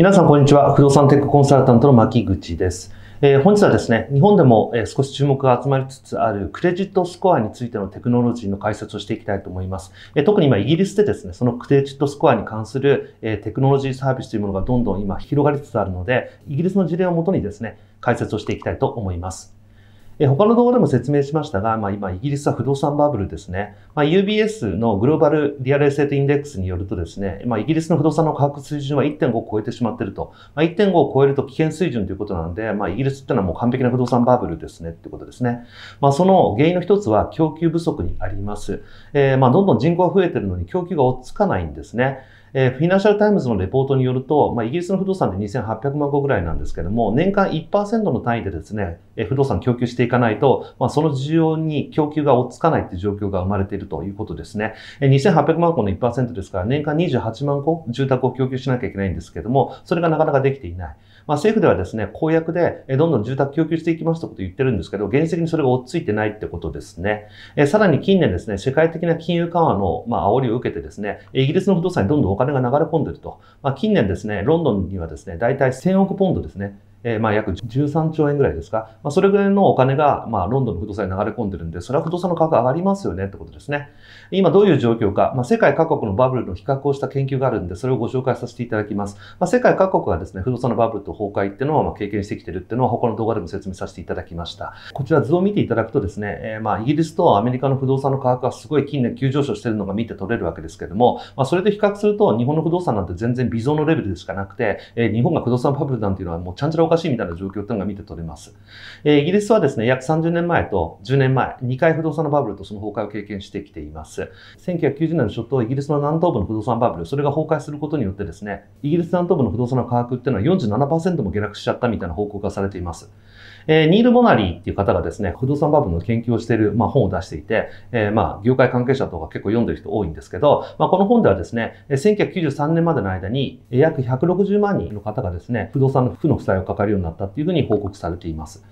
皆さん、こんにちは。不動産テックコンサルタントの牧口です。えー、本日はですね、日本でも、少し注目が集まりつつあるクレジットスコアについてのテクノロジーの解説をしていきたいと思います。えー、特に今、イギリスでですね、そのクレジットスコアに関する、えテクノロジーサービスというものがどんどん今広がりつつあるので、イギリスの事例をもとにですね、解説をしていきたいと思います。え他の動画でも説明しましたが、まあ、今、イギリスは不動産バブルですね。まあ、UBS の Global Real Estate Index によるとですね、まあ、イギリスの不動産の価格水準は1.5を超えてしまっていると。まあ、1.5を超えると危険水準ということなので、まあ、イギリスってのはもう完璧な不動産バブルですねってことですね。まあ、その原因の一つは供給不足にあります。えー、まあ、どんどん人口が増えてるのに供給が追っつかないんですね。えー、フィナンシャルタイムズのレポートによると、まあ、イギリスの不動産で2800万戸ぐらいなんですけども、年間1%の単位でですね、えー、不動産供給していかないと、まあ、その需要に供給が追っつかないという状況が生まれているということですね。えー、2800万戸の1%ですから、年間28万戸住宅を供給しなきゃいけないんですけども、それがなかなかできていない。まあ、政府ではですね、公約でどんどん住宅供給していきますということを言ってるんですけど、現実的にそれが追っついてないってことですね。えさらに近年ですね、世界的な金融緩和の、まあ、煽りを受けてですね、イギリスの不動産にどんどんお金が流れ込んでると。まあ、近年ですね、ロンドンにはですね、大体1000億ポンドですね、えー、まあ約13兆円ぐらいですか。まあ、それぐらいのお金が、まあ、ロンドンの不動産に流れ込んでるんで、それは不動産の価格上がりますよねってことですね。今どういう状況か、まあ、世界各国のバブルの比較をした研究があるんで、それをご紹介させていただきます。まあ、世界各国がですね、不動産のバブルと崩壊っていうのをまあ経験してきてるっていうのは他の動画でも説明させていただきました。こちら図を見ていただくとですね、えー、まあイギリスとアメリカの不動産の価格がすごい近年急上昇してるのが見て取れるわけですけれども、まあ、それで比較すると日本の不動産なんて全然微増のレベルでしかなくて、えー、日本が不動産バブルなんていうのはもうちゃんちゃらかしいみたいな状況というのが見て取れます。えー、イギリスはですね、約30年前と10年前、2回不動産のバブルとその崩壊を経験してきています。1990年の初頭、イギリスの南東部の不動産バブル、それが崩壊することによってですね、イギリス南東部の不動産の価格っていうのは47%も下落しちゃったみたいな報告がされています。えー、ニール・モナリーっていう方がですね、不動産バブルの研究をしている、まあ、本を出していて、えー、まあ、業界関係者とか結構読んでる人多いんですけど、まあ、この本ではですね、1993年までの間に約160万人の方がですね、不動産の負の負債を抱えるようになったっていうふうに報告されています。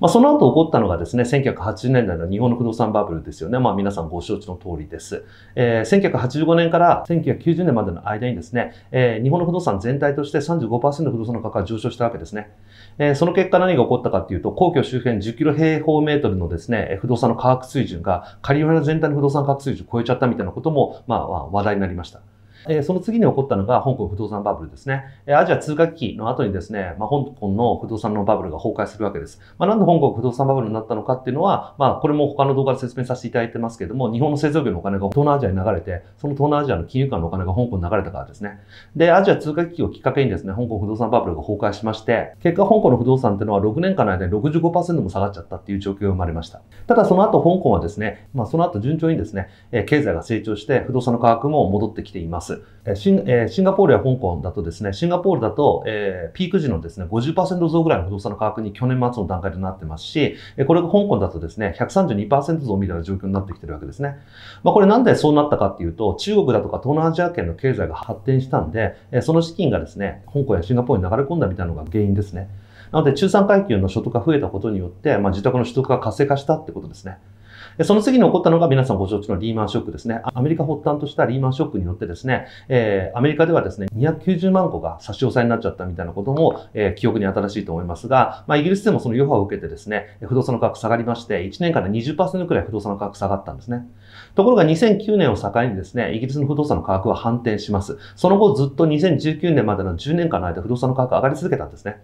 まあ、その後起こったのがですね、1980年代の日本の不動産バブルですよね。まあ皆さんご承知の通りです。えー、1985年から1990年までの間にですね、えー、日本の不動産全体として35%の不動産の価格が上昇したわけですね。えー、その結果何が起こったかっていうと、皇居周辺10キロ平方メートルのですね、不動産の価格水準がカリフォルニア全体の不動産価格水準を超えちゃったみたいなことも、まあ話題になりました。えその次に起こったのが香港不動産バブルですね。えアジア通貨危機の後にですね、まあ、香港の不動産のバブルが崩壊するわけです。まあ、なんで香港不動産バブルになったのかっていうのは、まあ、これも他の動画で説明させていただいてますけども、日本の製造業のお金が東南アジアに流れて、その東南アジアの金融間のお金が香港に流れたからですね。で、アジア通貨危機をきっかけにですね、香港不動産バブルが崩壊しまして、結果香港の不動産っていうのは6年間の間に65%も下がっちゃったっていう状況が生まれました。ただその後香港はですね、まあ、その後順調にですね、経済が成長して不動産の価格も戻ってきています。えー、シンガポールや香港だとですね、シンガポールだと、えー、ピーク時のですね、50%増ぐらいの不動産の価格に去年末の段階でなってますし、これが香港だとですね、132%増みたいな状況になってきてるわけですね。まあこれなんでそうなったかっていうと、中国だとか東南アジア圏の経済が発展したんで、その資金がですね、香港やシンガポールに流れ込んだみたいなのが原因ですね。なので、中産階級の所得が増えたことによって、まあ、自宅の取得が活性化したってことですね。その次に起こったのが皆さんご承知のリーマンショックですね。アメリカ発端としたリーマンショックによってですね、えー、アメリカではですね、290万個が差し押さえになっちゃったみたいなことも、えー、記憶に新しいと思いますが、まあ、イギリスでもその余波を受けてですね、不動産の価格下がりまして、1年間で20%くらい不動産の価格下がったんですね。ところが2009年を境にですね、イギリスの不動産の価格は反転します。その後ずっと2019年までの10年間の間、不動産の価格上がり続けたんですね。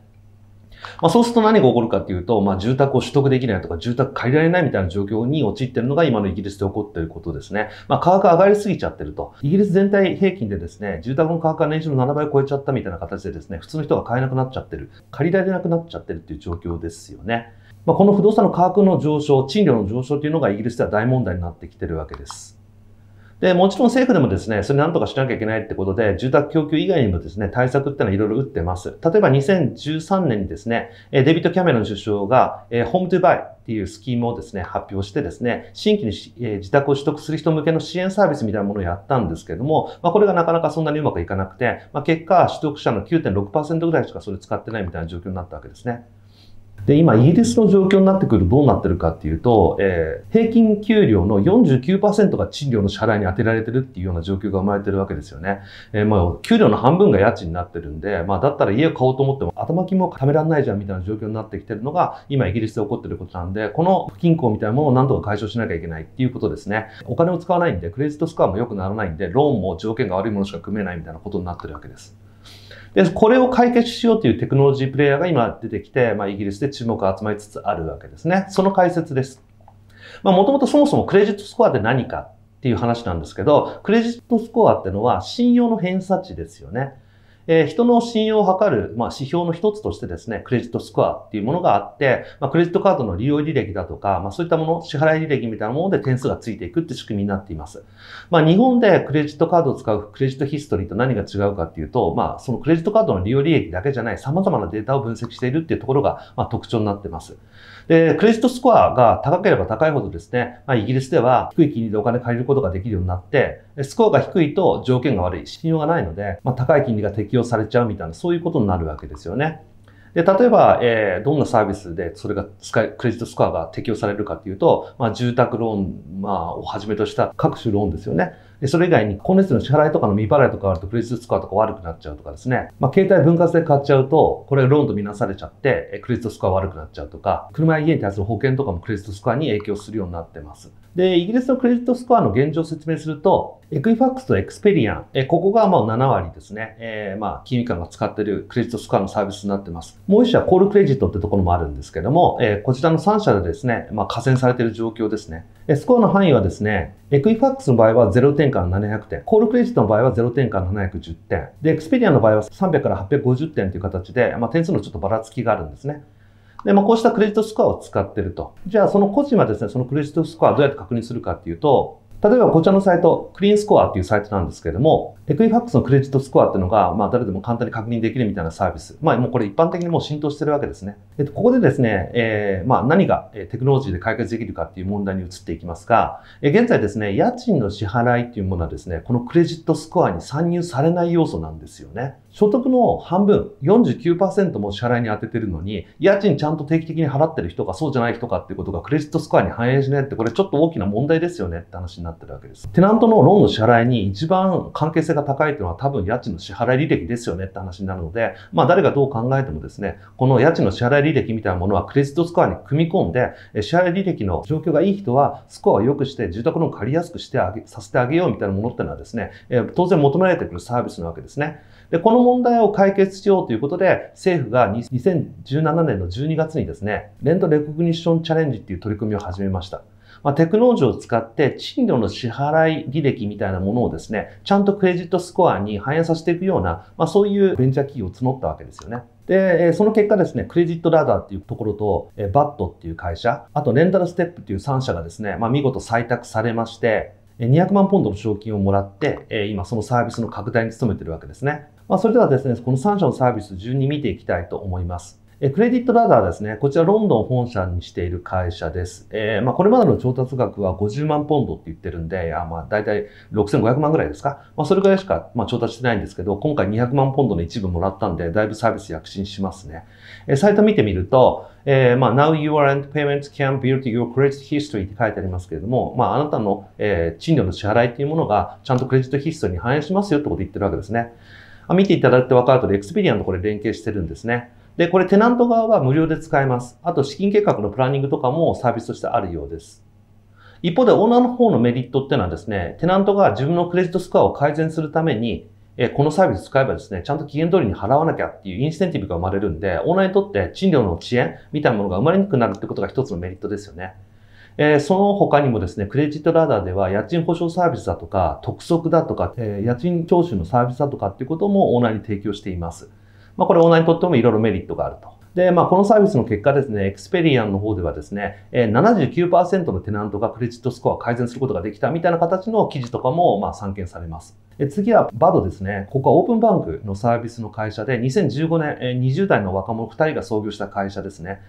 まあ、そうすると何が起こるかっていうと、まあ、住宅を取得できないとか、住宅借りられないみたいな状況に陥っているのが今のイギリスで起こっていることですね。まあ、価格上がりすぎちゃってると。イギリス全体平均でですね、住宅の価格が年収の7倍を超えちゃったみたいな形でですね、普通の人が買えなくなっちゃってる。借りられなくなっちゃってるっていう状況ですよね。まあ、この不動産の価格の上昇、賃料の上昇というのがイギリスでは大問題になってきてるわけです。で、もちろん政府でもですね、それなんとかしなきゃいけないってことで、住宅供給以外にもですね、対策ってのはいろいろ打ってます。例えば2013年にですね、デビット・キャメロン首相が、ホームトゥバイっていうスキームをですね、発表してですね、新規に自宅を取得する人向けの支援サービスみたいなものをやったんですけども、まあ、これがなかなかそんなにうまくいかなくて、まあ、結果、取得者の9.6%ぐらいしかそれ使ってないみたいな状況になったわけですね。で、今、イギリスの状況になってくるとどうなってるかっていうと、えー、平均給料の49%が賃料の支払いに充てられてるっていうような状況が生まれてるわけですよね。えー、まあ、給料の半分が家賃になってるんで、まあ、だったら家を買おうと思っても頭金も貯められないじゃんみたいな状況になってきてるのが、今、イギリスで起こってることなんで、この不均衡みたいなものを何とか解消しなきゃいけないっていうことですね。お金を使わないんで、クレジットスコアも良くならないんで、ローンも条件が悪いものしか組めないみたいなことになってるわけです。で、これを解決しようというテクノロジープレイヤーが今出てきて、まあ、イギリスで注目が集まりつつあるわけですね。その解説です。まあ、もともとそもそもクレジットスコアって何かっていう話なんですけど、クレジットスコアってのは信用の偏差値ですよね。えー、人の信用を測る、まあ、指標の一つとしてですね、クレジットスコアっていうものがあって、まあ、クレジットカードの利用履歴だとか、まあ、そういったもの、支払い履歴みたいなもので点数がついていくって仕組みになっています。まあ、日本でクレジットカードを使うクレジットヒストリーと何が違うかっていうと、まあ、そのクレジットカードの利用履歴だけじゃない様々なデータを分析しているっていうところが、まあ、特徴になっています。で、クレジットスコアが高ければ高いほどですね、まあ、イギリスでは低い金利でお金借りることができるようになって、スコアが低いと条件が悪い、信用がないので、まあ、高い金利が適用されちゃうみたいな、そういうことになるわけですよね。で、例えば、えー、どんなサービスでそれが使い、クレジットスコアが適用されるかというと、まあ、住宅ローン、まあ、をはじめとした各種ローンですよね。で、それ以外に、光熱の支払いとかの未払いとかあるとクレジットスコアとか悪くなっちゃうとかですね。まあ、携帯分割で買っちゃうと、これローンとみなされちゃって、クレジットスコア悪くなっちゃうとか、車や家に対する保険とかもクレジットスコアに影響するようになってます。で、イギリスのクレジットスコアの現状を説明すると、エクイファックスとエクスペリアン、えここがもう7割ですね。えー、まあ、金融機関が使っているクレジットスコアのサービスになってます。もう一社はコールクレジットってところもあるんですけども、えー、こちらの3社でですね、まあ、加戦されている状況ですね。スコアの範囲はですね、エクイファックスの場合は0点から700点、コールクレジットの場合は0点から710点、で、エクスペリアンの場合は300から850点という形で、まあ、点数のちょっとばらつきがあるんですね。で、まあ、こうしたクレジットスコアを使ってると。じゃあ、その個人はですね、そのクレジットスコアをどうやって確認するかっていうと、例えばこちらのサイト、クリアスコアっていうサイトなんですけれども、エクイファックスのクレジットスコアっていうのが、まあ誰でも簡単に確認できるみたいなサービス。まあもうこれ一般的にもう浸透してるわけですね。えっと、ここでですね、えー、まあ何がテクノロジーで解決できるかっていう問題に移っていきますが、え現在ですね、家賃の支払いっていうものはですね、このクレジットスコアに算入されない要素なんですよね。所得の半分、49%も支払いに当ててるのに、家賃ちゃんと定期的に払ってる人かそうじゃない人かっていうことがクレジットスコアに反映しないって、これちょっと大きな問題ですよねって話にななってるわけです。テナントのローンの支払いに一番関係性が高いっていうのは多分家賃の支払い履歴ですよねって話になるので、まあ誰がどう考えてもですね、この家賃の支払い履歴みたいなものはクレジットスコアに組み込んで、支払い履歴の状況がいい人はスコアを良くして住宅ローンを借りやすくしてあげ、させてあげようみたいなものっていうのはですね、当然求められてくるサービスなわけですね。で、この問題を解決しようということで、政府が2017年の12月にですね、レントレコグニッションチャレンジっていう取り組みを始めました。まあ、テクノロジーを使って賃料の支払い履歴みたいなものをですね、ちゃんとクレジットスコアに反映させていくような、まあ、そういうベンチャー企業を募ったわけですよね。で、その結果ですね、クレジットラダーっていうところと、バットっていう会社、あとレンタルステップっていう3社がですね、まあ、見事採択されまして、200万ポンドの賞金をもらって、今そのサービスの拡大に努めてるわけですね。まあ、それではですね、この3社のサービス順に見ていきたいと思います。えクレディットラダーですね。こちらロンドン本社にしている会社です。えー、まあこれまでの調達額は50万ポンドって言ってるんで、あまあ大体6500万ぐらいですか？まあそれぐらいしか、まあ、調達してないんですけど、今回200万ポンドの一部もらったんで、だいぶサービス躍進しますね。えー、サイト見てみると、えー、まあ Now your end payments can build your credit history って書いてありますけれども、まああなたの、えー、賃料の支払いっていうものがちゃんとクレジットヒストリーに反映しますよってことを言ってるわけですね。見ていただいて分かると、エクスペリアンとこれ連携してるんですね。で、これテナント側は無料で使えます。あと資金計画のプランニングとかもサービスとしてあるようです。一方でオーナーの方のメリットっていうのはですね、テナントが自分のクレジットスコアを改善するために、えこのサービス使えばですね、ちゃんと期限通りに払わなきゃっていうインセンティブが生まれるんで、オーナーにとって賃料の遅延みたいなものが生まれにくくなるってことが一つのメリットですよね。えー、その他にもですね、クレジットラダーでは家賃保証サービスだとか、督促だとか、えー、家賃徴収のサービスだとかっていうこともオーナーに提供しています。まあ、これオーナーにとってもいろいろメリットがあると。で、まあ、このサービスの結果ですね、エクスペリアンの方ではですね、79%のテナントがクレジットスコアを改善することができたみたいな形の記事とかも、まあ、散見されます。次はバドですね。ここはオープンバンクのサービスの会社で、2015年、20代の若者2人が創業した会社ですね。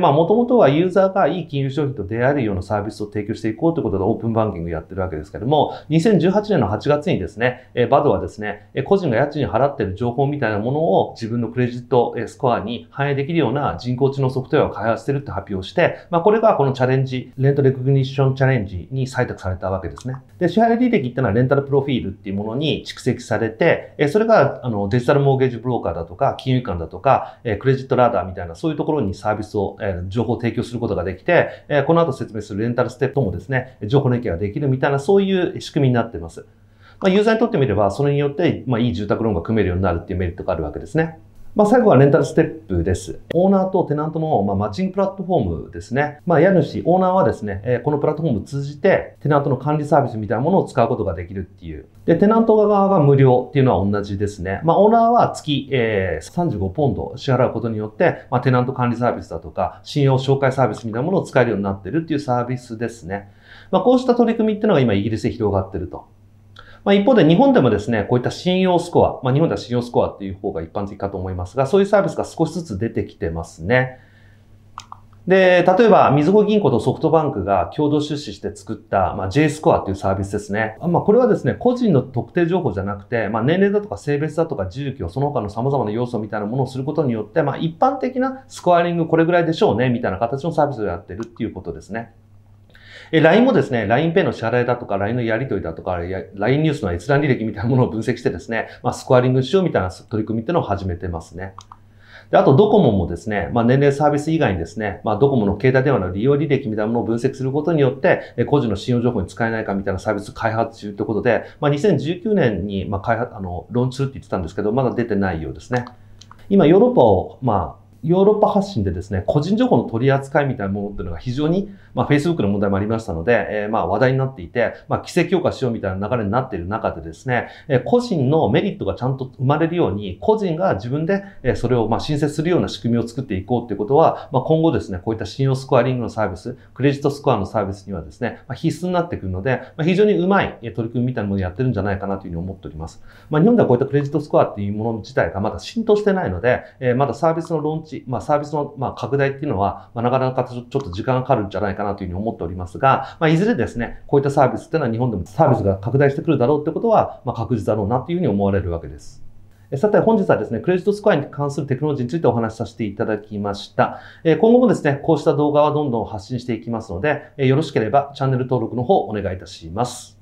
まあ、もともとはユーザーがいい金融商品と出会えるようなサービスを提供していこうということでオープンバンキングやってるわけですけども、2018年の8月にですね、バドはですね、個人が家賃に払っている情報みたいなものを自分のクレジットスコアに反映できできるような人工知能ソフトウェアを開発してるって発表して、まあ、これがこのチャレンジ、レントレコグニッションチャレンジに採択されたわけですね。で、支払い履歴っていうのはレンタルプロフィールっていうものに蓄積されて、それがあのデジタルモーゲージブローカーだとか、金融機関だとか、クレジットラーダーみたいなそういうところにサービスを、情報を提供することができて、この後説明するレンタルステップもですね、情報連携ができるみたいなそういう仕組みになっています。まあ、ユーザーにとってみれば、それによって、まあ、いい住宅ローンが組めるようになるっていうメリットがあるわけですね。まあ、最後はレンタルステップです。オーナーとテナントの、まあ、マッチングプラットフォームですね。まあ、家主、オーナーはですね、えこのプラットフォームを通じて、テナントの管理サービスみたいなものを使うことができるっていう。で、テナント側が無料っていうのは同じですね。まあ、オーナーは月、えー、35ポンド支払うことによって、まあ、テナント管理サービスだとか、信用紹介サービスみたいなものを使えるようになってるっていうサービスですね。まあ、こうした取り組みっていうのが今イギリスで広がってると。まあ、一方で日本でもですね、こういった信用スコア、まあ、日本では信用スコアっていう方が一般的かと思いますが、そういうサービスが少しずつ出てきてますね。で、例えば、みずほ銀行とソフトバンクが共同出資して作った、まあ、J スコアっていうサービスですね。まあ、これはですね、個人の特定情報じゃなくて、まあ、年齢だとか性別だとか住居、その他の様々な要素みたいなものをすることによって、まあ、一般的なスコアリングこれぐらいでしょうね、みたいな形のサービスをやってるっていうことですね。え LINE もですね、LINEPay の支払いだとか、LINE のやり取りだとか、LINE ニュースの閲覧履歴みたいなものを分析してですね、まあ、スコアリングしようみたいな取り組みっていうのを始めてますね。で、あとドコモもですね、まあ、年齢サービス以外にですね、まあ、ドコモの携帯電話の利用履歴みたいなものを分析することによって、個人の信用情報に使えないかみたいなサービス開発中ということで、まあ、2019年に、まあ、開発、あの、ローンチするって言ってたんですけど、まだ出てないようですね。今、ヨーロッパを、まあ、ヨーロッパ発信でですね、個人情報の取り扱いみたいなものっていうのが非常に、まあ、Facebook の問題もありましたので、えー、まあ、話題になっていて、まあ、規制強化しようみたいな流れになっている中でですね、えー、個人のメリットがちゃんと生まれるように、個人が自分で、えー、それを、まあ、申請するような仕組みを作っていこうっていうことは、まあ、今後ですね、こういった信用スコアリングのサービス、クレジットスコアのサービスにはですね、まあ、必須になってくるので、まあ、非常にうまい取り組みみたいなものをやってるんじゃないかなというふうに思っております。まあ、日本ではこういったクレジットスコアっていうもの自体がまだ浸透してないので、えー、まだサービスのローンチ、まあ、サービスのまあ、拡大っていうのは、まあ、なかなかちょっと時間がかかるんじゃないかなというふうに思っておりますが、まあ、いずれですね、こういったサービスっていうのは日本でもサービスが拡大してくるだろうってことは、まあ、確実だろうなというふうに思われるわけです。さて、本日はですね、クレジットスコアに関するテクノロジーについてお話しさせていただきました。今後もですね、こうした動画はどんどん発信していきますので、よろしければチャンネル登録の方お願いいたします。